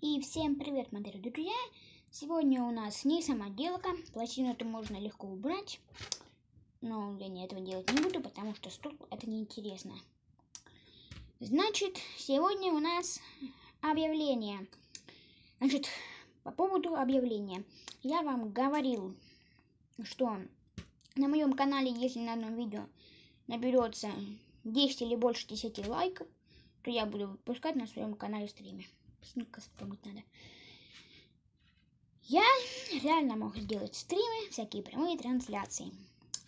И всем привет, мои дорогие друзья! Сегодня у нас не самоделка, пластину эту можно легко убрать. Но я не этого делать не буду, потому что стул это неинтересно. Значит, сегодня у нас объявление. Значит, по поводу объявления. Я вам говорил, что на моем канале, если на одном видео наберется 10 или больше 10 лайков, то я буду выпускать на своем канале стриме. Сника помыть надо. Я реально мог сделать стримы, всякие прямые трансляции.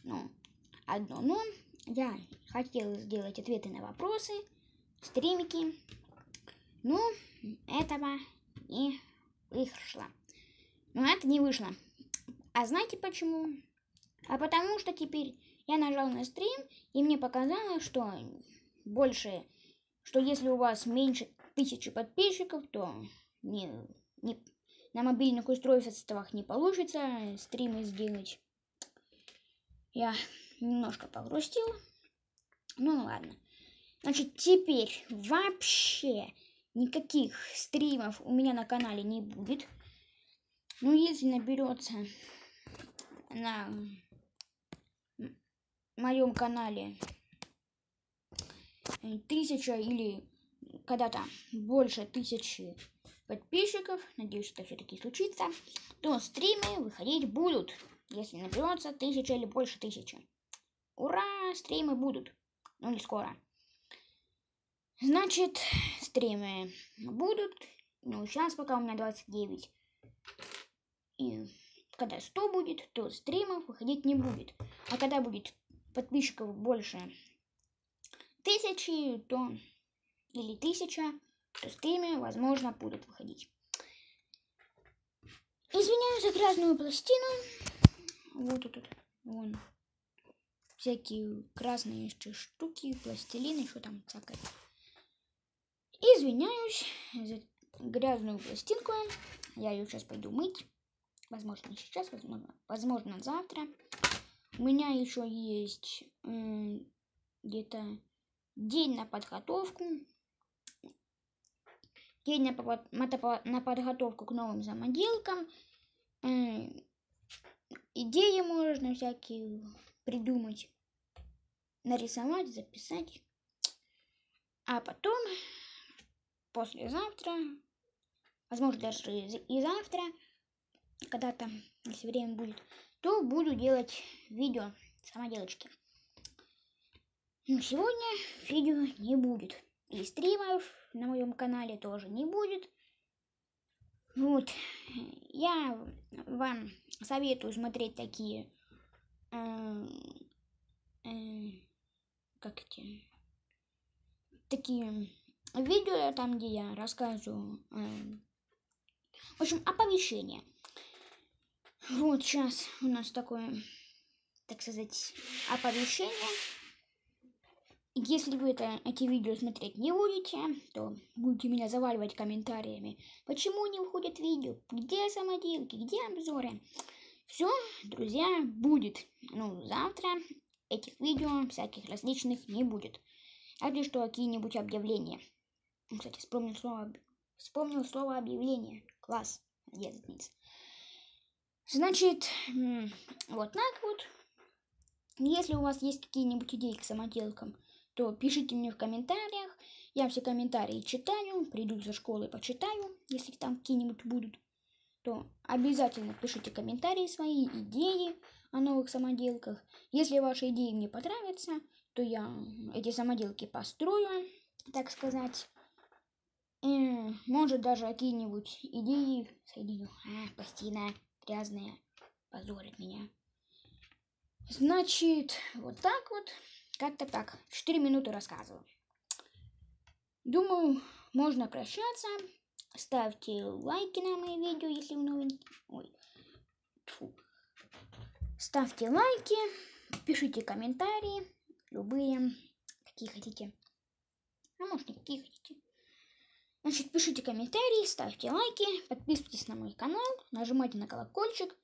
Ну, одно но. Я хотел сделать ответы на вопросы, стримики. Но этого не вышло. Но это не вышло. А знаете почему? А потому что теперь я нажал на стрим, и мне показалось, что больше, что если у вас меньше тысячи подписчиков, то не, не, на мобильных устройствах не получится стримы сделать. Я немножко погрустил. Ну ладно. Значит, теперь вообще никаких стримов у меня на канале не будет. Ну, если наберется на моем канале тысяча или когда-то больше тысячи подписчиков, надеюсь, это все-таки случится, то стримы выходить будут, если наберется тысяча или больше тысячи. Ура, стримы будут, но не скоро. Значит, стримы будут, ну, сейчас пока у меня 29. И когда 100 будет, то стримов выходить не будет. А когда будет подписчиков больше тысячи, то или тысяча, то стримы, возможно, будут выходить. Извиняюсь за грязную пластину. Вот тут, вон, всякие красные еще штуки, пластилины, что там всякое. Извиняюсь за грязную пластинку. Я ее сейчас пойду мыть. Возможно, сейчас, возможно, возможно завтра. У меня еще есть где-то день на подготовку день на, подготовку к новым самоделкам. Идеи можно всякие придумать, нарисовать, записать. А потом, послезавтра, возможно, даже и завтра, когда-то, если время будет, то буду делать видео самоделочки. Но сегодня видео не будет. И стримов на моем канале тоже не будет. Вот, я вам советую смотреть такие, э, э, как эти, такие видео, там, где я рассказываю, э, в общем, оповещение. Вот сейчас у нас такое, так сказать, оповещение. Если вы это, эти видео смотреть не будете, то будете меня заваливать комментариями. Почему не выходят видео? Где самоделки? Где обзоры? Все, друзья, будет. Ну, завтра этих видео всяких различных не будет. Разве что какие-нибудь объявления. Кстати, вспомнил слово, вспомнил слово объявление. Класс. Молодец, Значит, вот так вот. Если у вас есть какие-нибудь идеи к самоделкам, то пишите мне в комментариях. Я все комментарии читаю, приду за школы почитаю, если там какие-нибудь будут. То обязательно пишите комментарии свои, идеи о новых самоделках. Если ваши идеи мне понравятся, то я эти самоделки построю, так сказать. И, может, даже какие-нибудь идеи соединю. А, пластина грязная, позорит меня. Значит, вот так вот. Как-то так. Четыре минуты рассказываю. Думаю, можно прощаться. Ставьте лайки на мои видео, если вы новенькие. Ой. Фу. Ставьте лайки, пишите комментарии, любые, какие хотите. А может, какие хотите. Значит, пишите комментарии, ставьте лайки, подписывайтесь на мой канал, нажимайте на колокольчик.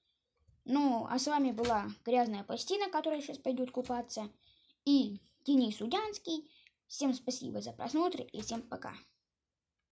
Ну, а с вами была Грязная пластина, которая сейчас пойдет купаться и Денис Удянский. Всем спасибо за просмотр и всем пока.